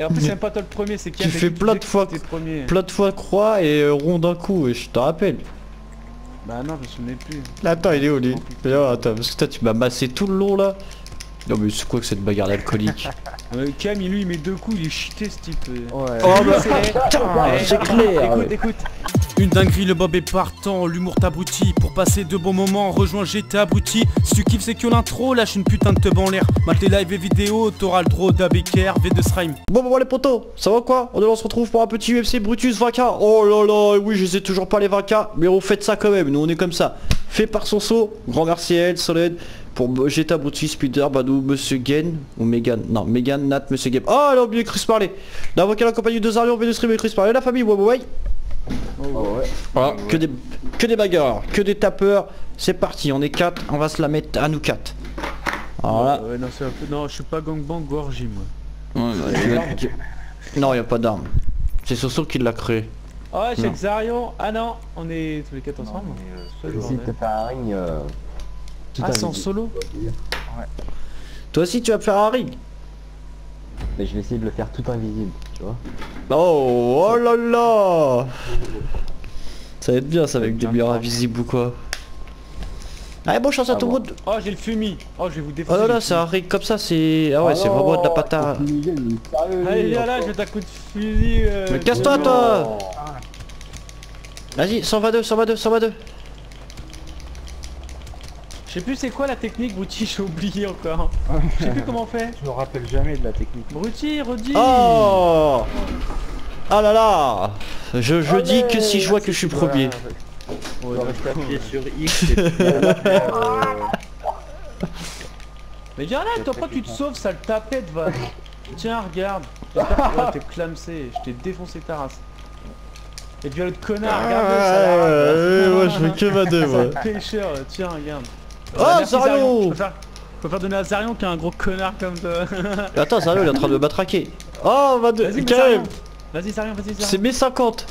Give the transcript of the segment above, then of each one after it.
Et en plus, c'est même pas toi le premier, c'est qui Tu fais plein de fois-. Plein de fois croix et euh, rond d'un coup, et je te rappelle. Bah non, je me souvenais plus. Là, attends, il est où lui? Attends, parce que toi tu m'as massé tout le long là. Non mais c'est quoi que cette bagarre d'alcoolique? Euh, Cam, il, lui, il met deux coups, il est cheaté ce type. euh. Ouais. Oh bah Eh, c'est clair Écoute, écoute. Une dinguerie, le Bob est partant, l'humour t'abrutit. Pour passer de bons moments, rejoins GTA abruti. Si tu kiffes c'est que l'intro, lâche une putain de teub en l'air. Mate les lives et vidéos, t'auras le droit d'ABKR, V2 Srime. Bon bon les potos, ça va quoi? On se retrouve pour un petit UFC Brutus 20k Oh là là, oui je sais toujours pas les 20k Mais on fait ça quand même, nous on est comme ça. Fait par son saut, grand merci à elle, Solène Pour GTA Brutus, Spider, Badou, Monsieur Gain Ou Megan, non Megan, Nat, Monsieur Game Oh elle a oublié Chris Parler L'avocat en compagnie de Zarion, V2 Stream et Chris Parler La famille, ouais ouais ouais ouais. Voilà, que des, que des bagarres, que des tapeurs C'est parti, on est 4, on va se la mettre à nous 4 Voilà Ouais, non, c'est un peu... non, je suis pas gangbang gorgi moi. Ouais, bah, je- Non, y a pas d'arme. C'est Soso qui l'a créé. Ah ouais, j'ai Non. Xarion. Ah non, on est tous les quatre ensemble. Je vais essayer de te faire un ring. euh, Ah, c'est en solo Toi aussi, tu vas faire un ring Mais je vais essayer de le faire tout invisible, tu vois. Oh, oh là là Ça va être bien ça avec des murs invisibles ou quoi. Allez, bonne chance à Ah tout le bon. monde Oh, j'ai le fumi. Oh, je vais vous Oh défoncer. là là, le c'est un ring comme ça, c'est... Ah ouais, c'est vraiment de la pata. Allez, viens là, je vais t'un coup de fusil. euh, Mais casse-toi, toi Vas-y, 122, 122, 122 Je sais plus c'est quoi la technique, Brutti, j'ai oublié encore. Je sais plus comment on fait. Je me rappelle jamais de la technique. Brutti, redis. Oh Ah là là Je, je dis que si je vois que je suis premier. Ouais, rester appuyé sur X et puis, Mais viens là, toi, pourquoi tu te sauves, sale tapette, va. Tiens, regarde. Ouais, t'es clamsé, je t'ai défoncé ta race. Et puis l'autre connard, regarde Ah, ouais, moi je fais que ma deux, moi. Pêcheur, tiens, regarde. Oh, merci, Zario Zarion. Je préfère, je préfère donner à Zarion qui est un gros connard comme toi. Attends, sérieux, il est en train de me matraquer. Oh, 22, Vas-y, mais quand même Zarion. Vas-y, Zarion, vas-y, C'est Zarion. mes 50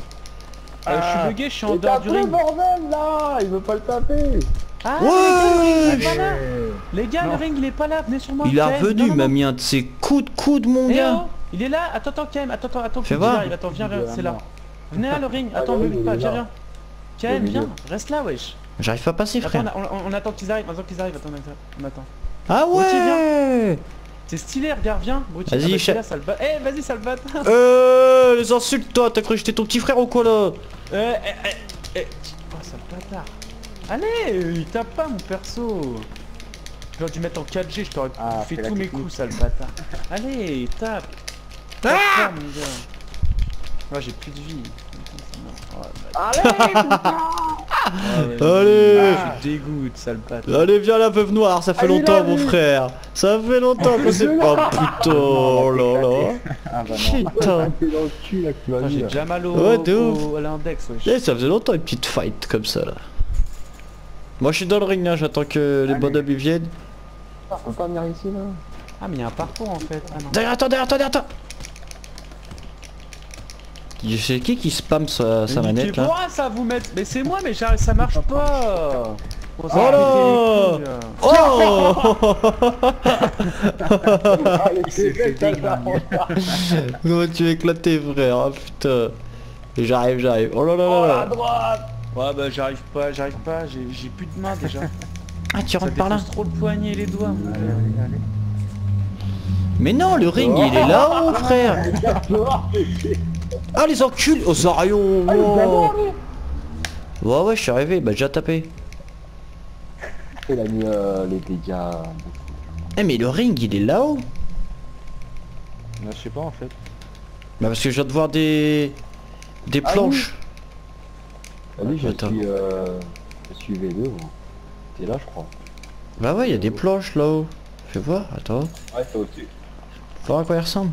Euh, je suis bugué, je suis en dehors du le ring. bordel là Il veut pas le taper Ah, Ouais les gars, le ring, il est pas là. Les gars, le ring, il est pas là, venez sur moi. Il est revenu, il m'a mis un de ses coups de coude, mon Eh gars oh, il est là, attends, attends, Kaem, attends, attends, attends, attends, viens, viens, c'est là. Venez là, le ring, attends, le me ring, bute il pas, est viens, viens. Kaem, viens, reste là, wesh. J'arrive pas à passer, Attends, frère. on, on- on attend qu'ils arrivent, on attend qu'ils arrivent, attends, on attend. on attend. Ah ouais C'est stylé, regarde, viens, Brutti. Vas-y, Ah bah, cha- t'es là, sale bat. Eh, vas-y, sale bat. Euh, les insultes, toi, t'as cru que j'étais ton petit frère ou quoi, là Eh, eh, eh, eh. Oh, sale bâtard. Allez, il tape pas, mon perso. J'aurais dû mettre en 4G, je t'aurais Ah, fait tous mes coups, sale bâtard. Allez, tape. Tape Ah fort, mon gars. Ouais, j'ai plus de vie. Oh, bah, Allez putain Allez Je dégoûte, sale bâtard. Allez, viens la veuve noire, ça fait Allez, longtemps, là, mon frère Ça fait longtemps que c'est pas... putain, oh là là Ah bah non. Putain Ah, J'ai déjà mal au, Ouais, de ouf. à l'index, wesh. Eh, ça faisait longtemps une petite fight comme ça, là. Moi, je suis dans le ring, là, j'attends que les bonhommes ils viennent. On peut pas venir ici là Ah, mais il y a un parcours en fait. Ah non. Derrière toi, derrière toi, derrière toi C'est qui qui spam sa, sa manette, là moi ça vous mettre. Mais c'est moi, mais j'arrive, ça marche pas. Oh, Oh. Oh t'as la Comment tu vas éclater, frère Ah, putain J'arrive, j'arrive. Oh là là Oh là la droite Ouais, bah j'arrive pas, j'arrive pas, j'ai j'ai plus de main déjà. Ah, tu rentres par là trop le poignet et les doigts. Mais non, le ring, il est là-haut, frère Ah, les enculs Oh, Zarion wow. Ouais, ouais, je suis arrivé, bah déjà tapé. Il a mis euh, les dégâts. Eh, mais le ring, il est là-haut Bah, je sais pas en fait. Bah parce que je viens de voir des... Des Ah planches. Ah oui, je Attends. suis, euh, je suis V2. moi. T'es là, je crois. Bah ouais, il y a des planches là-haut. Fais voir, attends. Ouais, c'est au-dessus. Faut voir à quoi il ressemble.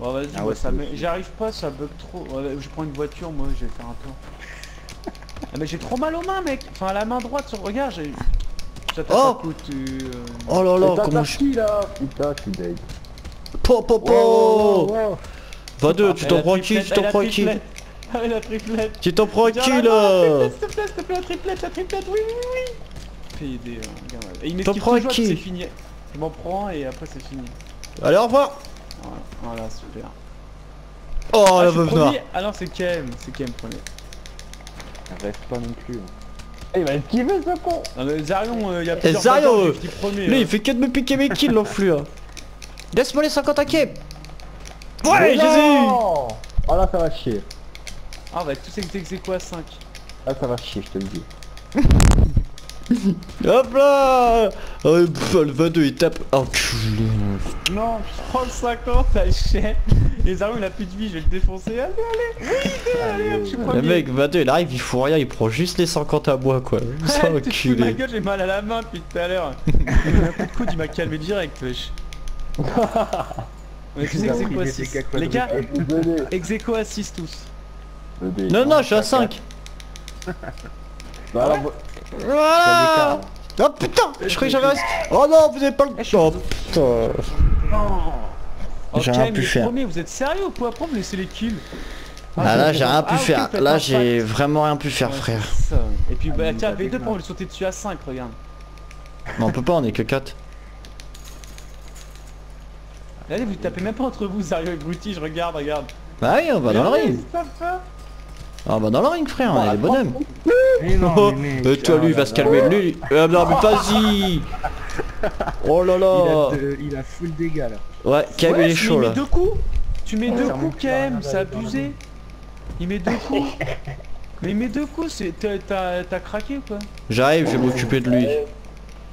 Bon, vas-y, Ah ouais, ça me- j'arrive pas, ça bug trop. Ouais, je prends une voiture, moi, je vais faire un tour. Ah, mais j'ai trop mal aux mains, mec. Enfin, la main droite, sur... regarde, j'ai. Ça t'a Oh coûté, euh, Oh là là, t'as comment ta je... fille, là Putain, je suis dead. Po po po Va deux, tu t'en prends qui Tu t'en prends qui triplette. Ah, elle a triplette. Tu t'en prends qui la là main, S'il te plaît, s'il te plaît, la triplette, la triplette, oui, oui, oui. Euh, regarde. Et il m'esquive toujours, c'est fini. Je m'en prends et après c'est fini. Allez, au revoir Voilà, super. Oh Ah, la veuve noire. Ah non, c'est KM, c'est KM premier. Rêve pas non plus. hein. Eh, il va esquiver ce con Non mais Zarion, euh, il y a plusieurs Zarion, euh, premier. Lui hein. il fait que de me piquer mes kills l'enflure Laisse-moi les 50 à Ouais ai eu non Oh là, ça va chier. Ah, on va tous exécuter quoi 5 Là, ça va chier, je te le dis. Hop là oh, pff, Le 22 il tape Enculé Non, je prends le 50, t'as chien. Et Zarion, il a plus de vie, je vais le défoncer. Allez, allez, oui, allez, hop, je suis Le mec 22 il arrive il fout rien il prend juste les 50 à bois quoi Ça tu fous de ma enculé gueule, j'ai mal à la main depuis tout à l'heure. Il m'a un coup de coude, il m'a calmé direct, wesh. Ex pris aequo des 6. dégâts Les gars, Désolé. ex aequo à 6 tous. Non non je suis à 5 Bah, alors, Voilà Oh putain Je croyais que j'avais Oh non vous avez pas le... Oh putain Oh, J'ai rien pu le faire. premier, vous êtes sérieux ou quoi me laissez les kills. Ah là j'ai rien pu Ah, faire Là j'ai vraiment rien pu faire Ouais, frère. Et puis, bah, Ah, tiens, mais V2, t'as on va le sauter dessus à 5, regarde. Non on peut pas on est que 4 Allez, vous tapez même pas entre vous, sérieux et Bruty, je regarde, regarde. Bah oui on va dans le ring. Ah bah dans le ring frère on est des bonhommes Mais non, Oh, mais mec, euh, toi ah lui il va se calmer lui euh, Non mais vas-y Oh là Il là a, deux- il a full dégâts là. Ouais Cam Ouais, il est tu chaud mets là deux coups Tu mets deux coups, remonte plus à rien KM, c'est d'aller dans abusé. Il met deux coups. Mais il met deux coups, c'est- t'as- t'as t'as craqué ou quoi? J'arrive je vais m'occuper de lui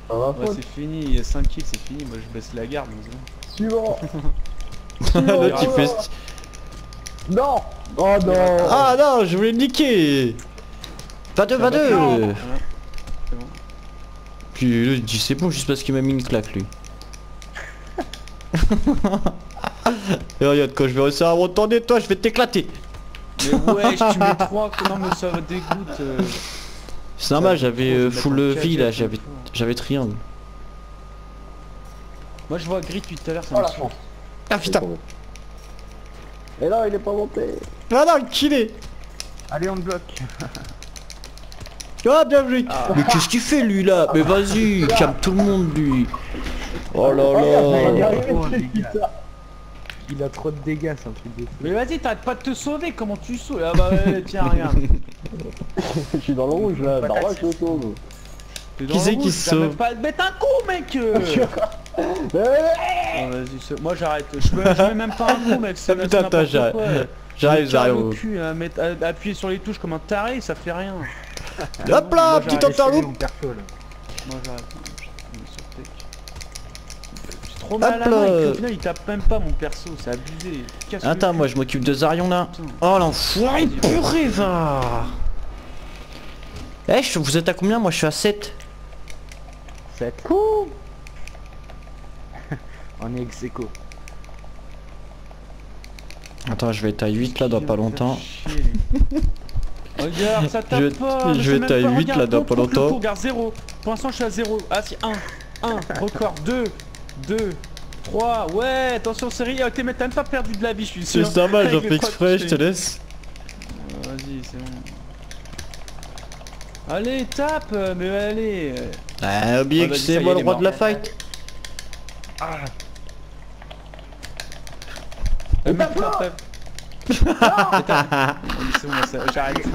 Ouais, c'est fini, il y a 5 kills, c'est fini, moi je baisse la garde. c'est. Suivant. Tu Non. Oh non. Ah non je voulais le niquer. 22 22 Voilà. Puis lui il dit c'est bon juste parce qu'il m'a mis une claque lui. Et regarde quand je vais réussir à me retourner toi je vais t'éclater. Mais wesh, tu mets 3, non mais ça dégoûte. euh. C'est normal j'avais euh, full vie là cage, j'avais j'avais triangle. Moi je vois gris depuis tout à l'heure, ça Oh me Ah putain Et là, il est pas monté. Ah non qu'il est. Allez, on le bloque. Ah bien joué Mais qu'est-ce qu'il fait lui là? Mais vas-y calme tout le monde lui. Oh là y là Oh. Il a trop de dégâts, c'est un truc de fou. Mais vas-y, t'arrêtes pas de te sauver, comment tu sauves Ah bah ouais, tiens, regarde. Je suis dans le rouge là, bah ouais, taxi. je dans Qui le c'est qui rouge, se sauve pas mettre un coup, mec. Eh, Oh, Moi j'arrête, je mets, je mets même pas un coup, mec. c'est- Ah, putain, attends. J'arrive j'arrive le cul, à mettre- à- appuyer sur les touches comme un taré, ça fait rien. Hop là Moi, petit là. Moi j'arrête. Trop mal à main, au final il tape même pas mon perso, c'est abusé. Attends moi je m'occupe de Zarion là Putain. Oh l'enfoiré purée va Eh je- vous êtes à combien? Moi je suis à 7 7. On est ex aequo. Attends je vais être à 8 là dans pas longtemps. Regarde, ça tape Je vais- pas je vais être à pas, 8 regarde, là dans pas longtemps. Regarde 0, pour l'instant je suis à 0, ah si 1, 1, record. 2, 2, 3, ouais, attention série, oh, t'es t'as même pas perdu de la vie je suis sûr. C'est normal j'en fais exprès je te laisse. Euh, Vas-y, c'est bon. Allez, tape, euh, mais allez. euh. Ah oubliez Ouais, que c'est moi le roi de la fight Euh, mais tape, tape. Mais tape. Vas-y, C'est bon, j'arrête.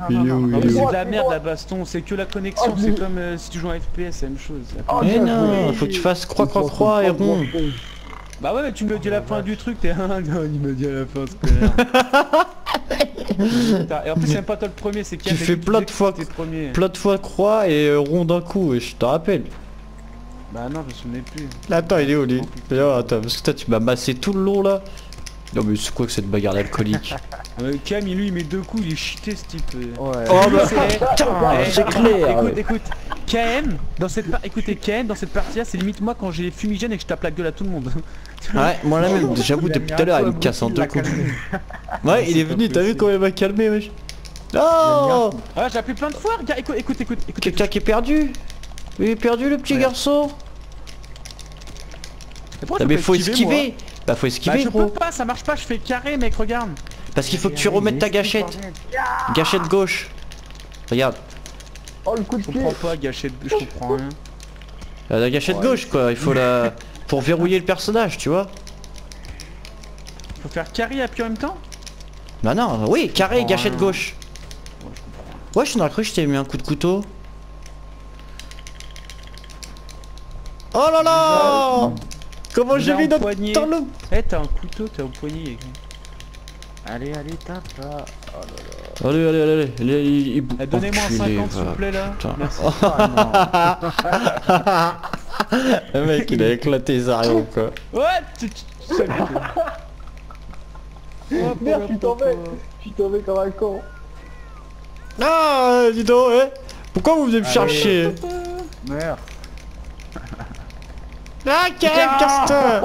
Ah, est c'est de la merde la baston, c'est que la connexion, c'est comme euh, si tu joues en FPS, c'est la même chose. Oh, Mais non, faut que tu fasses croix croix croix et rond Bah ouais mais tu me dis la fin du truc, t'es un non, il me dit à la fin ce. Et en plus c'est même pas toi le premier, c'est qui Tu fais plein de fois-. Plein de fois croix et euh, rond d'un coup et je te rappelle Bah non je me souvenais plus. Attends il est où lui? Attends parce que toi tu m'as massé tout le long là Non mais c'est quoi que cette bagarre d'alcoolique? Euh, Cam il, lui il met deux coups, il est cheaté ce type. euh. Ouais. Oh bah c'est- Eh, clair Écoute, écoute, KM, dans cette par- écoutez, KM, dans cette partie là, c'est limite moi quand j'ai les fumigènes et que je tape la gueule à tout le monde. Ouais moi la même. J'avoue depuis tout à l'heure il me casse en deux coups Ouais il est venu t'as vu comment il m'a calmé wesh. Non Ah j'ai appelé plein de fois, regarde, écoute, écoute, écoute, écoute. Quelqu'un qui est perdu. Il est perdu le petit Ouais. garçon. Mais je faut moi esquiver. Bah faut Bah esquiver je gros. peux pas, ça marche pas, je fais carré mec, regarde. Parce qu'il faut que tu remettes ta gâchette. Gâchette gauche. Regarde. Oh le coup de Je pied. comprends pas, gâchette, je comprends rien. Euh, La gâchette Ouais. gauche quoi, il faut la... Pour verrouiller le personnage, tu vois. Faut faire carry appui en même temps Bah non, oui, carré, comprends gâchette rien. gauche. Ouais, je t'aurais cru que je t'avais mis un coup de couteau. Oh là là Comment j'ai mis notre dans le... Eh t'as un couteau, t'es au poignet. Allez, allez, tape là. Allez, allez, allez, allez, allez, il- il- Eh, Donnez-moi un enculé, 50 s'il vous plaît là. Le mec, il a éclaté Zarion, quoi. Ouais, Merde, je suis tombé. Je suis tombé comme un con. Ah, dis donc, eh Pourquoi vous venez me chercher Meurs. Ah, Kev, casse-toi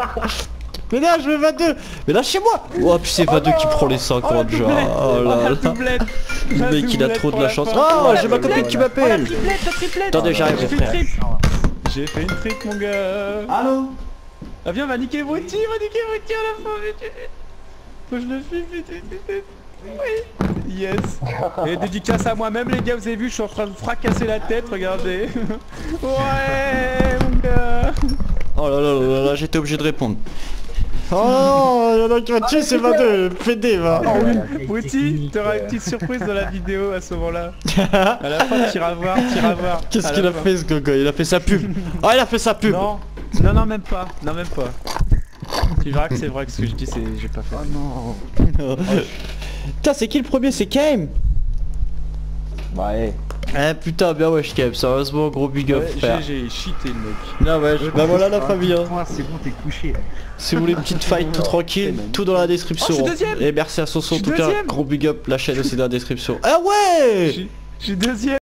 Mais là, je veux 22 Mais lâchez-moi Oh, puis c'est 22 qui prend les 50, genre. Oh là la là. Le mec, il a trop de la chance. Oh, Oh, j'ai ma copine qui Oh m'appelle triplette Attendez, j'arrive, frère. J'ai fait une triple mon gars Allô Ah viens, va niquer Brutti, va niquer Brutti à la fin vite. Faut que je le filme vite, vite, vite, vite. Oui Yes Et dédicace à moi-même les gars, vous avez vu, je suis en train de fracasser la tête, regardez Ouais mon gars Oh là là là là, j'étais obligé de répondre. Oh, il y en a qui va tuer, c'est 22, PD, va Brutti, t'auras une petite surprise dans la vidéo à ce moment-là. À la fin, t'iras voir, t'iras voir. Qu'est-ce qu'il a fin. fait ce gogo? Il a fait sa pub Ah, il a fait sa pub Non, non, non, même pas, non, même pas. Tu verras que c'est vrai que ce que je dis, c'est j'ai pas fait. Oh non. Putain, c'est qui le premier? C'est Kaim Bah, eh. Eh putain, bien wesh Kaim, sérieusement, gros big up, Ouais, frère. j'ai cheaté le mec. Non, wesh, bah voilà la famille, hein. C'est bon, t'es couché. Si vous voulez une petite fight tout tranquille, tout dans la description. Oh, je suis deuxième Et merci à Soso, en tout cas, gros big up, la chaîne aussi dans la description. Ah ouais je suis deuxième.